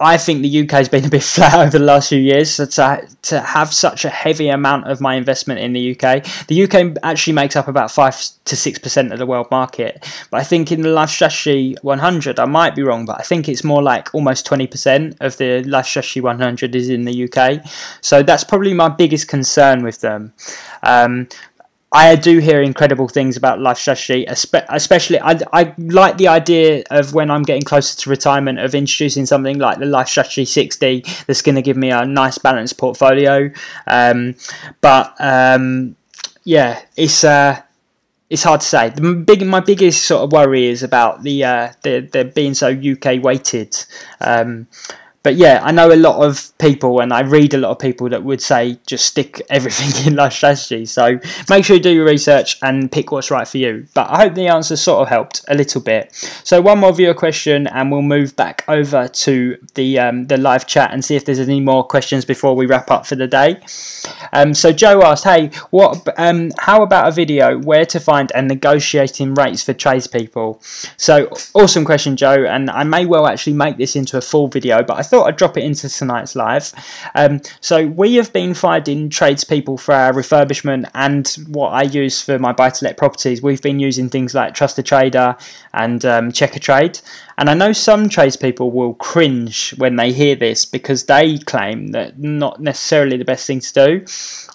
I think the UK has been a bit flat over the last few years. So to, to have such a heavy amount of my investment in the UK, the UK actually makes up about 5 to 6% of the world market. But I think in the Life Strategy 100, I might be wrong, but I think it's more like almost 20% of the Life Strategy 100 is in the UK. So that's probably my biggest concern with them. Um, I do hear incredible things about life strategy, especially I, I like the idea of when I'm getting closer to retirement of introducing something like the life strategy 60 that's going to give me a nice balanced portfolio. Um, but um, yeah, it's uh, it's hard to say. The big, my biggest sort of worry is about the uh, the, the being so UK weighted. Um, but yeah, I know a lot of people, and I read a lot of people that would say just stick everything in life strategy. So make sure you do your research and pick what's right for you. But I hope the answer sort of helped a little bit. So one more viewer question, and we'll move back over to the um, the live chat and see if there's any more questions before we wrap up for the day. Um, so Joe asked, "Hey, what? Um, how about a video where to find and negotiating rates for tradespeople?" So awesome question, Joe, and I may well actually make this into a full video, but I thought I'd drop it into tonight's live. Um, so we have been finding tradespeople for our refurbishment and what I use for my buy-to-let properties. We've been using things like Trust a Trader and um, Checkatrade. And I know some tradespeople will cringe when they hear this because they claim that not necessarily the best thing to do.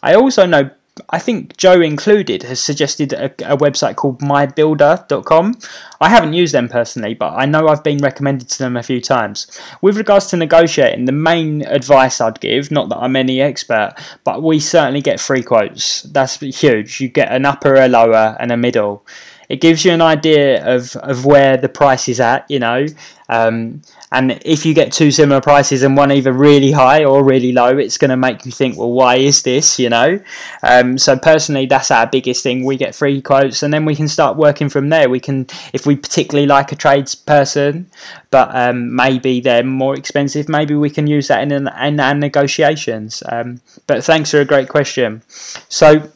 I also know I think Joe included has suggested a, a, website called mybuilder.com. I haven't used them personally, but I know I've been recommended to them a few times. With regards to negotiating, the main advice I'd give, not that I'm any expert, but we certainly get free quotes. That's huge. You get an upper, a lower, and a middle it gives you an idea of, of where the price is at, you know. Um, and if you get two similar prices and one either really high or really low, it's going to make you think, well, why is this, you know? Um, so personally, that's our biggest thing. We get free quotes and then we can start working from there. We can, if we particularly like a tradesperson, but um, maybe they're more expensive, maybe we can use that in, in our negotiations. Um, but thanks for a great question. So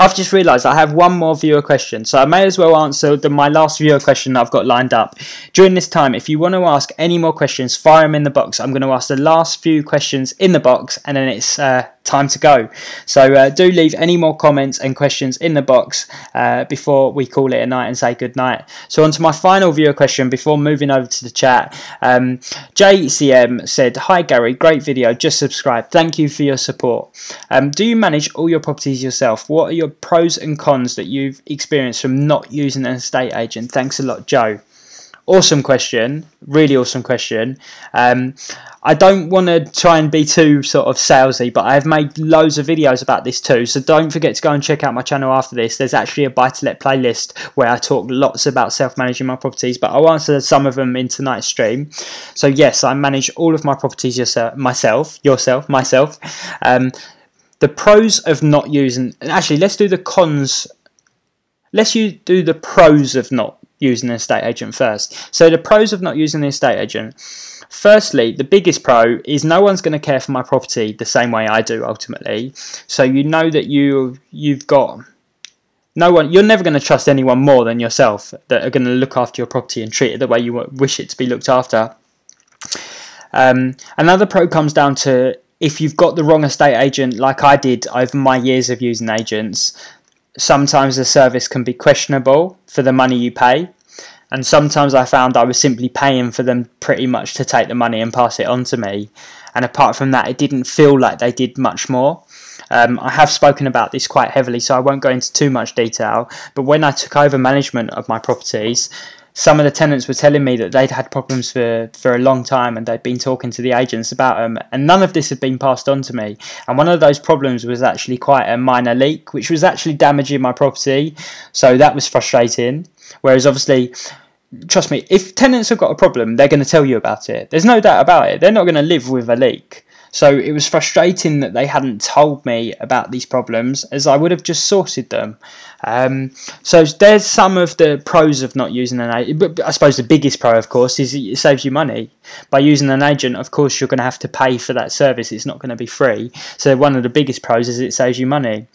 I've just realised I have one more viewer question, so I may as well answer the, my last viewer question I've got lined up. During this time, if you want to ask any more questions, fire them in the box. I'm going to ask the last few questions in the box, and then it's uh, time to go. So uh, do leave any more comments and questions in the box uh, before we call it a night and say good night. So on to my final viewer question before moving over to the chat. Um, JCM said, Hi Gary, great video, just subscribe. Thank you for your support. Um, do you manage all your properties yourself? What are your pros and cons that you've experienced from not using an estate agent? Thanks a lot, Joe awesome question really awesome question um, I don't want to try and be too sort of salesy, but I've made loads of videos about this too. So don't forget to go and check out my channel after this. There's actually a buy to let playlist where I talk lots about self managing my properties, but I'll answer some of them in tonight's stream. So yes, I manage all of my properties yourself, myself, yourself, myself. Um, the pros of not using, actually, let's do the cons. Let's you do the pros of not using an estate agent first. So the pros of not using the estate agent Firstly, the biggest pro is no one's going to care for my property the same way I do ultimately. So you know that you you've got no one you're never going to trust anyone more than yourself that are going to look after your property and treat it the way you wish it to be looked after. Um, another pro comes down to if you've got the wrong estate agent, like I did over my years of using agents, sometimes the service can be questionable for the money you pay and sometimes I found I was simply paying for them pretty much to take the money and pass it on to me. And apart from that, it didn't feel like they did much more. Um, I have spoken about this quite heavily, so I won't go into too much detail. But when I took over management of my properties, some of the tenants were telling me that they'd had problems for, for a long time and they'd been talking to the agents about them, and none of this had been passed on to me. And one of those problems was actually quite a minor leak, which was actually damaging my property, so that was frustrating. Whereas obviously trust me, if tenants have got a problem, they're going to tell you about it. There's no doubt about it. They're not going to live with a leak. So it was frustrating that they hadn't told me about these problems, as I would have just sorted them. Um, so there's some of the pros of not using an agent. I suppose the biggest pro, of course, is it saves you money. By using an agent, of course, you're going to have to pay for that service. It's not going to be free. So one of the biggest pros is it saves you money.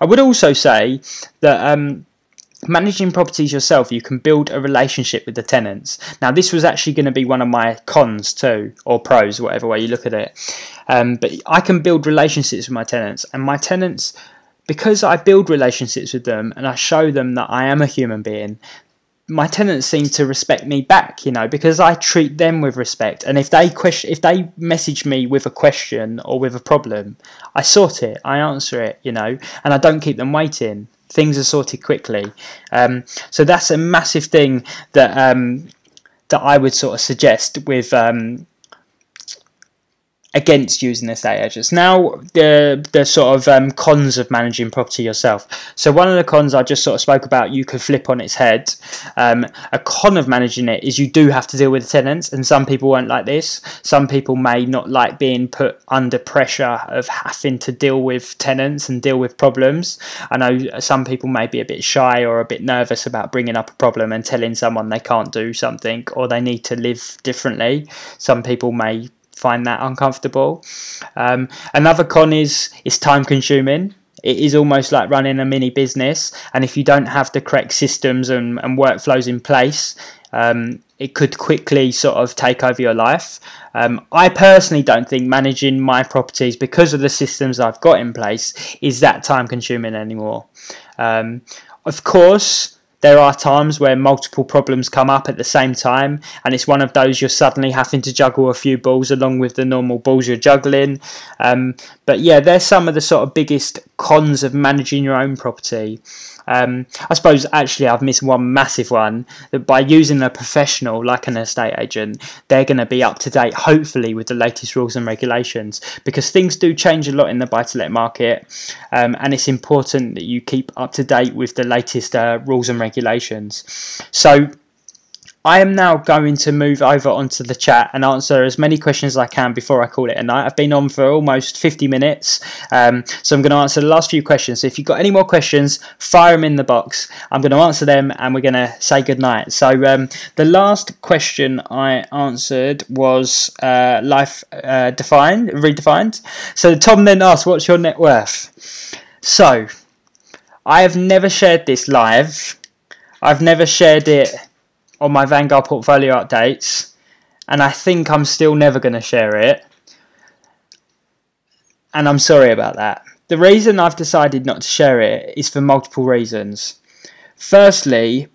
I would also say that. Um, managing properties yourself, you can build a relationship with the tenants. Now, this was actually going to be one of my cons too, or pros, whatever way you look at it. Um, but I can build relationships with my tenants, and my tenants, because I build relationships with them and I show them that I am a human being, my tenants seem to respect me back, you know, because I treat them with respect. And if they question, if they message me with a question or with a problem, I sort it, I answer it, you know, and I don't keep them waiting things are sorted quickly. Um, so that's a massive thing that um, that I would sort of suggest with um, against using estate agents. Now, the the sort of um, cons of managing property yourself. So one of the cons I just sort of spoke about, you could flip on its head. Um, a con of managing it is you do have to deal with the tenants, and some people won't like this. Some people may not like being put under pressure of having to deal with tenants and deal with problems. I know some people may be a bit shy or a bit nervous about bringing up a problem and telling someone they can't do something or they need to live differently. Some people may find that uncomfortable. Um, another con is it's time consuming. It is almost like running a mini business, and if you don't have the correct systems and, and workflows in place, um, it could quickly sort of take over your life. Um, I personally don't think managing my properties because of the systems I've got in place is that time consuming anymore. Um, of course, there are times where multiple problems come up at the same time, and it's one of those you're suddenly having to juggle a few balls along with the normal balls you're juggling. Um, but yeah, there's some of the sort of biggest cons of managing your own property. Um, I suppose actually I've missed one massive one that by using a professional like an estate agent, they're going to be up to date, hopefully, with the latest rules and regulations because things do change a lot in the buy to let market, um, and it's important that you keep up to date with the latest uh, rules and regulations. So I am now going to move over onto the chat and answer as many questions as I can before I call it a night. I've been on for almost 50 minutes, um, so I'm going to answer the last few questions. So if you've got any more questions, fire them in the box. I'm going to answer them and we're going to say goodnight. So um, the last question I answered was uh, life uh, defined, redefined. So Tom then asked, what's your net worth? So I have never shared this live. I've never shared it on my Vanguard portfolio updates, and I think I'm still never going to share it. And I'm sorry about that. The reason I've decided not to share it is for multiple reasons. Firstly,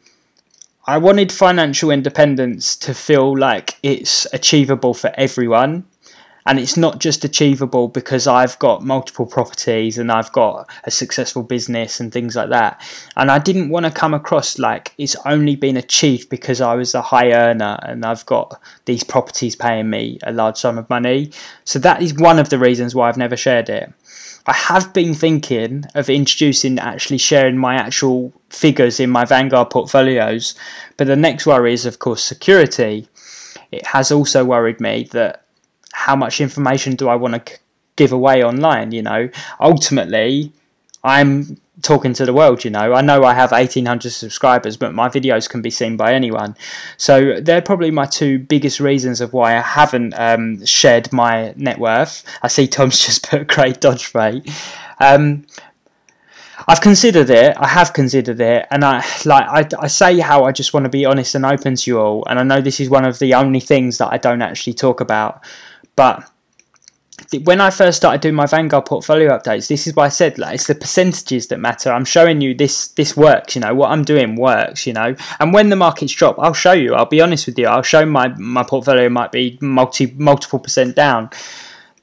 I wanted financial independence to feel like it's achievable for everyone and it's not just achievable because I've got multiple properties and I've got a successful business and things like that. And I didn't want to come across like it's only been achieved because I was a high earner and I've got these properties paying me a large sum of money. So that is one of the reasons why I've never shared it. I have been thinking of introducing actually sharing my actual figures in my Vanguard portfolios, but the next worry is, of course, security. It has also worried me that how much information do I want to give away online? You know, ultimately, I'm talking to the world. You know, I know I have 1800 subscribers, but my videos can be seen by anyone. So they're probably my two biggest reasons of why I haven't um, shared my net worth. I see Tom's just put great dodge rate. Um, I've considered it. I have considered it, and I like I, I say how I just want to be honest and open to you all. And I know this is one of the only things that I don't actually talk about. But when I first started doing my Vanguard portfolio updates, this is why I said like it's the percentages that matter. I'm showing you this this works, you know, what I'm doing works, you know. And when the markets drop, I'll show you. I'll be honest with you. I'll show my my portfolio might be multi multiple percent down.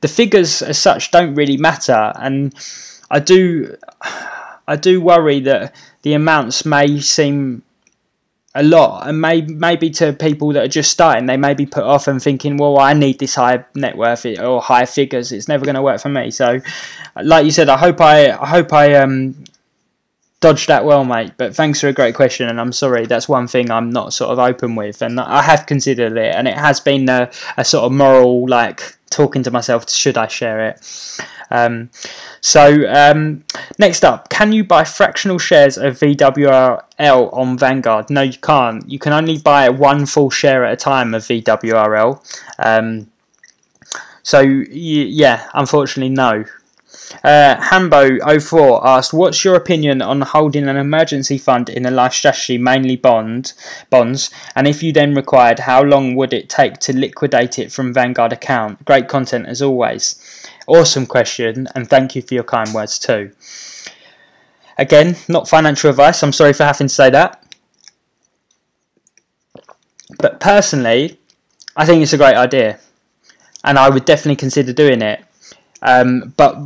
The figures as such don't really matter, and I do I do worry that the amounts may seem a lot and may, maybe to people that are just starting they may be put off and thinking well i need this high net worth or high figures it's never going to work for me. So like you said i hope i i hope i um dodged that well mate but thanks for a great question and i'm sorry that's one thing i'm not sort of open with and i have considered it and it has been a, a sort of moral like talking to myself should i share it um, so um, next up, can you buy fractional shares of VWRL on Vanguard? No, you can't. You can only buy one full share at a time of VWRL. Um, so yeah, unfortunately, no. Uh, Hambo04 asked, "What's your opinion on holding an emergency fund in a life strategy, mainly bond bonds? And if you then required, how long would it take to liquidate it from Vanguard account? Great content as always." Awesome question, and thank you for your kind words too. Again, not financial advice, I'm sorry for having to say that. But personally, I think it's a great idea, and I would definitely consider doing it. Um, but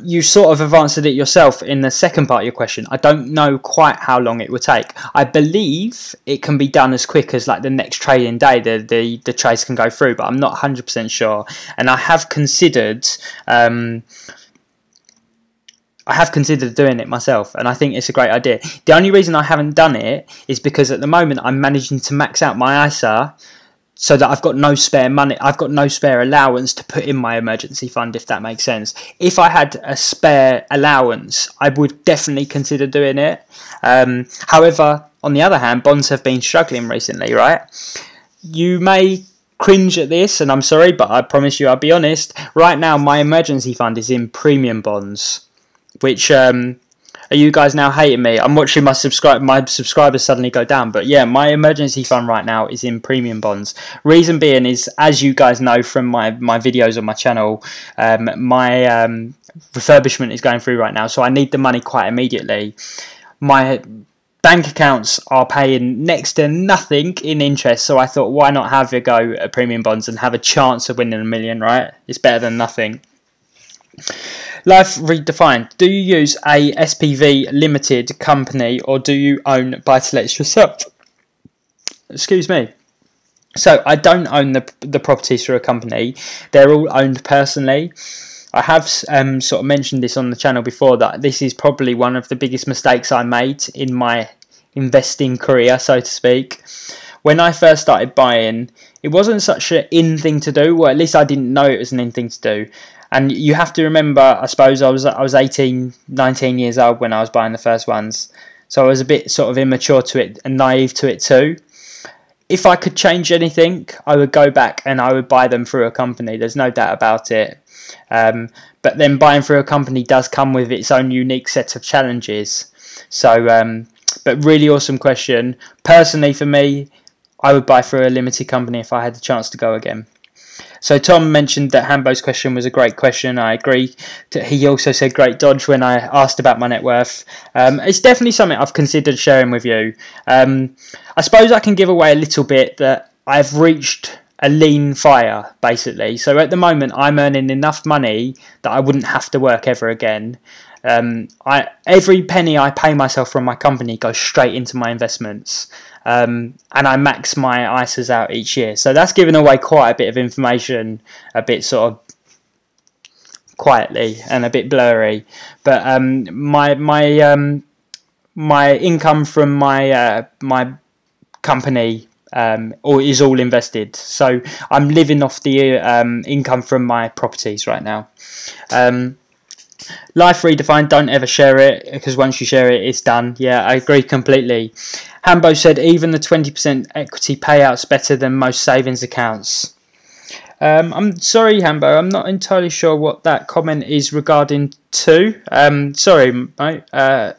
you sort of have answered it yourself in the second part of your question. I don't know quite how long it would take. I believe it can be done as quick as like the next trading day. The the, the trades can go through, but I'm not 100% sure. And I have considered. Um, I have considered doing it myself, and I think it's a great idea. The only reason I haven't done it is because at the moment I'm managing to max out my ISA so that I've got no spare money, I've got no spare allowance to put in my emergency fund, if that makes sense. If I had a spare allowance, I would definitely consider doing it. Um, however, on the other hand, bonds have been struggling recently, right? You may cringe at this, and I'm sorry, but I promise you I'll be honest. Right now, my emergency fund is in premium bonds, which um, are you guys now hating me? I'm watching my subscribe my subscribers suddenly go down. But yeah, my emergency fund right now is in premium bonds. Reason being is, as you guys know from my my videos on my channel, um, my um, refurbishment is going through right now, so I need the money quite immediately. My bank accounts are paying next to nothing in interest, so I thought, why not have a go at premium bonds and have a chance of winning a million, right? It's better than nothing. Life redefined. Do you use a SPV limited company or do you own buy to lets yourself? Excuse me. So I don't own the the properties through a company. They're all owned personally. I have um, sort of mentioned this on the channel before that this is probably one of the biggest mistakes I made in my investing career, so to speak. When I first started buying, it wasn't such an in thing to do, or at least I didn't know it was an in thing to do and you have to remember I suppose I was I was 18 19 years old when I was buying the first ones. So I was a bit sort of immature to it and naive to it too. If I could change anything I would go back and I would buy them through a company. There's no doubt about it. Um, but then buying through a company does come with its own unique set of challenges. So um, but really awesome question. Personally for me I would buy through a limited company if I had the chance to go again so Tom mentioned that Hambo's question was a great question. I agree. He also said great dodge when I asked about my net worth. Um, it's definitely something I've considered sharing with you. Um, I suppose I can give away a little bit that I've reached a lean FIRE basically. So at the moment I'm earning enough money that I wouldn't have to work ever again. Um, I every penny I pay myself from my company goes straight into my investments um, and I max my ISAs out each year. So that's giving away quite a bit of information, a bit sort of quietly and a bit blurry. But um, my my um, my income from my uh, my company um, or is all invested. So I'm living off the um, income from my properties right now. Um, life redefined. Don't ever share it because once you share it, it's done. Yeah, I agree completely. Hambo said even the 20% equity payout's better than most savings accounts. Um, I'm sorry, Hambo. I'm not entirely sure what that comment is regarding to. Um, sorry, mate. Uh,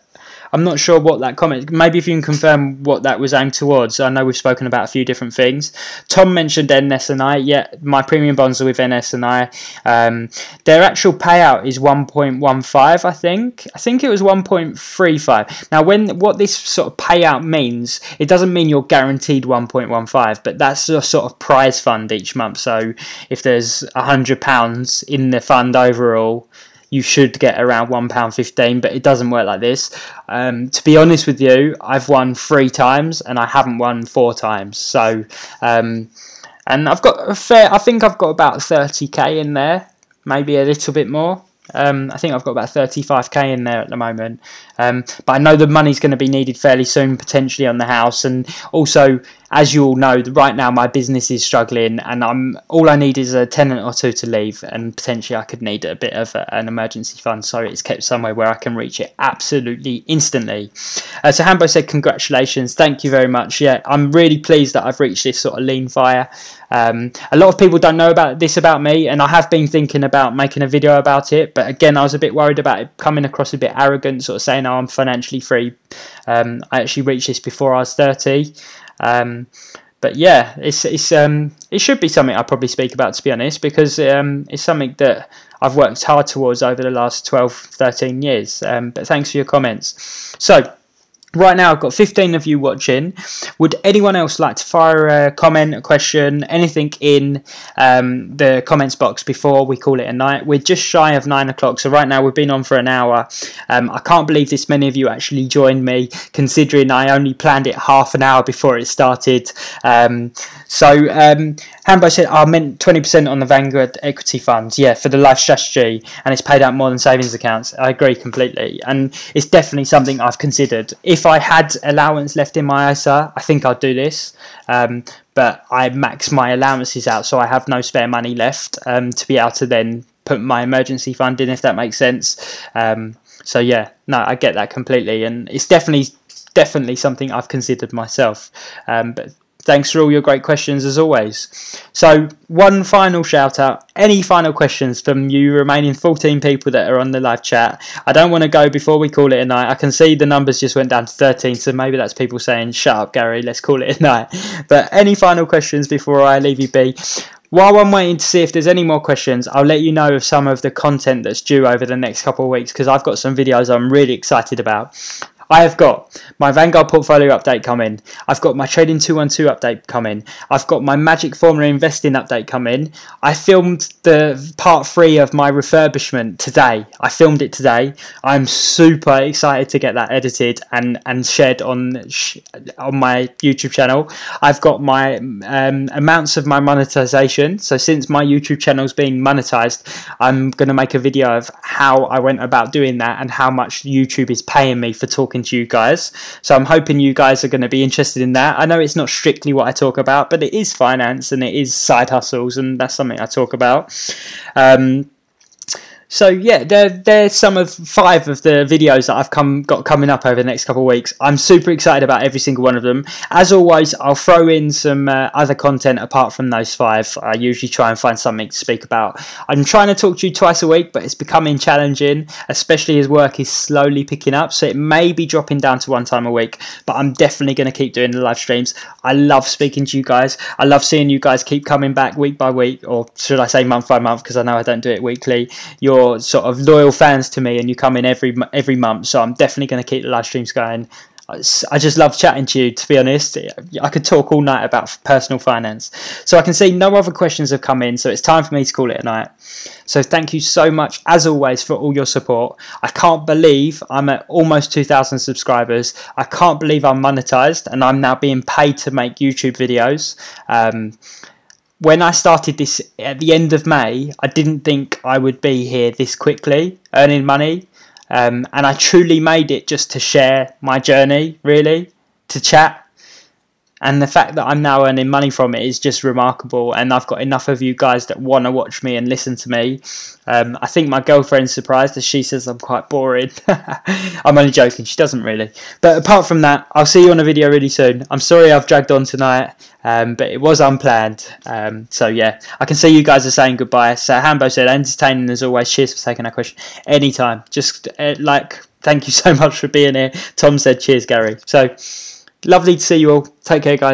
I'm not sure what that comment. Maybe if you can confirm what that was aimed towards. I know we've spoken about a few different things. Tom mentioned NS&I. Yeah, my premium bonds are with NS&I. Um, their actual payout is 1.15. I think. I think it was 1.35. Now, when what this sort of payout means, it doesn't mean you're guaranteed 1.15, but that's a sort of prize fund each month. So if there's hundred pounds in the fund overall you should get around £1.15, but it doesn't work like this. Um, to be honest with you, I've won three times and I haven't won four times. So, um, and I've got a fair, I think I've got about 30k in there, maybe a little bit more. Um, I think I've got about 35k in there at the moment. Um, but I know the money's going to be needed fairly soon, potentially on the house. And also, as you all know, right now my business is struggling, and I'm all I need is a tenant or two to leave, and potentially I could need a bit of a, an emergency fund, so it's kept somewhere where I can reach it absolutely instantly. Uh, so Hambo said, "Congratulations, thank you very much." Yeah, I'm really pleased that I've reached this sort of lean FIRE. Um, a lot of people don't know about this about me, and I have been thinking about making a video about it, but again, I was a bit worried about it coming across a bit arrogant, sort of saying, "Oh, I'm financially free." Um, I actually reached this before I was 30. Um, but yeah, it's it's um, it should be something I probably speak about to be honest, because um, it's something that I've worked hard towards over the last 12, 13 years. Um, but thanks for your comments. So Right now, I've got 15 of you watching. Would anyone else like to fire a comment, a question, anything in um, the comments box before we call it a night? We're just shy of 9 o'clock, so right now we've been on for an hour. Um, I can't believe this many of you actually joined me, considering I only planned it half an hour before it started. Um, so, um, Hambo said, I meant 20% on the Vanguard equity funds, yeah, for the life strategy, and it's paid out more than savings accounts. I agree completely, and it's definitely something I've considered. If if I had allowance left in my ISA, I think I'd do this. Um, but I max my allowances out, so I have no spare money left um, to be able to then put my emergency fund in, if that makes sense. Um, so yeah, no, I get that completely, and it's definitely definitely something I've considered myself. Um, but Thanks for all your great questions as always. So, one final shout out. Any final questions from you remaining 14 people that are on the live chat? I don't want to go before we call it a night. I can see the numbers just went down to 13, so maybe that's people saying, Shut up, Gary, let's call it a night. But any final questions before I leave you be? While I'm waiting to see if there's any more questions, I'll let you know of some of the content that's due over the next couple of weeks because I've got some videos I'm really excited about. I have got my Vanguard portfolio update coming. I've got my Trading 212 update coming. I've got my Magic Formula Investing update coming. I filmed the part three of my refurbishment today. I filmed it today. I'm super excited to get that edited and, and shared on on my YouTube channel. I've got my um, amounts of my monetization. So since my YouTube channel is being monetized, I'm going to make a video of how I went about doing that and how much YouTube is paying me for talking talking to you guys. So I'm hoping you guys are going to be interested in that. I know it's not strictly what I talk about, but it is finance and it is side hustles, and that's something I talk about. Um, so yeah, they're, they're some of five of the videos that I've come got coming up over the next couple of weeks. I'm super excited about every single one of them. As always, I'll throw in some uh, other content apart from those five. I usually try and find something to speak about. I'm trying to talk to you twice a week, but it's becoming challenging, especially as work is slowly picking up. So it may be dropping down to one time a week, but I'm definitely going to keep doing the live streams. I love speaking to you guys. I love seeing you guys keep coming back week by week, or should I say month by month, because I know I don't do it weekly. You're you're sort of loyal fans to me and you come in every every month. So I'm definitely going to keep the live streams going. I just love chatting to you. To be honest, I could talk all night about personal finance. So I can see no other questions have come in. So it's time for me to call it a night. So thank you so much, as always, for all your support. I can't believe I'm at almost 2,000 subscribers. I can't believe I'm monetized and I'm now being paid to make YouTube videos. Um, when I started this at the end of May, I didn't think I would be here this quickly earning money. Um, and I truly made it just to share my journey, really, to chat and the fact that I'm now earning money from it is just remarkable. And I've got enough of you guys that want to watch me and listen to me. Um, I think my girlfriend's surprised as she says I'm quite boring. I'm only joking, she doesn't really. But apart from that, I'll see you on a video really soon. I'm sorry I've dragged on tonight, um, but it was unplanned. Um, so yeah, I can see you guys are saying goodbye. So Hambo said, entertaining as always. Cheers for taking that question. Anytime. Just uh, like, thank you so much for being here. Tom said, cheers, Gary. So. Lovely to see you all. Take care, guys.